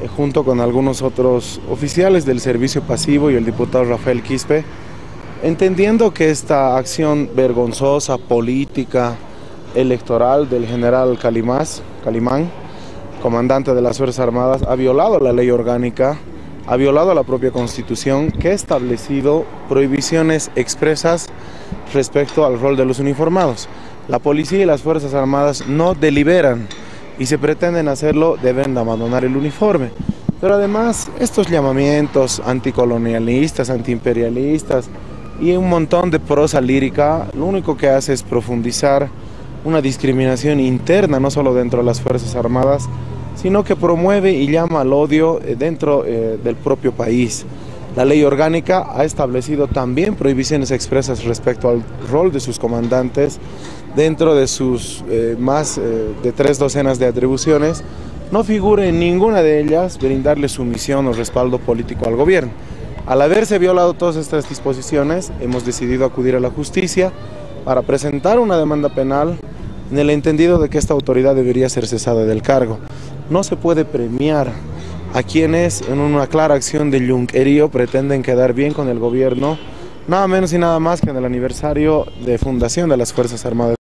eh, junto con algunos otros oficiales del servicio pasivo y el diputado Rafael Quispe, entendiendo que esta acción vergonzosa, política, electoral del general Calimás, Calimán, comandante de las Fuerzas Armadas, ha violado la ley orgánica, ha violado la propia Constitución que ha establecido prohibiciones expresas respecto al rol de los uniformados. La policía y las Fuerzas Armadas no deliberan y si pretenden hacerlo deben abandonar el uniforme. Pero además estos llamamientos anticolonialistas, antiimperialistas y un montón de prosa lírica, lo único que hace es profundizar una discriminación interna, no solo dentro de las Fuerzas Armadas, sino que promueve y llama al odio eh, dentro eh, del propio país. La ley orgánica ha establecido también prohibiciones expresas respecto al rol de sus comandantes dentro de sus eh, más de tres docenas de atribuciones. No figura en ninguna de ellas brindarle sumisión o respaldo político al gobierno. Al haberse violado todas estas disposiciones, hemos decidido acudir a la justicia para presentar una demanda penal en el entendido de que esta autoridad debería ser cesada del cargo. No se puede premiar a quienes en una clara acción de yunquerío pretenden quedar bien con el gobierno, nada menos y nada más que en el aniversario de fundación de las Fuerzas Armadas.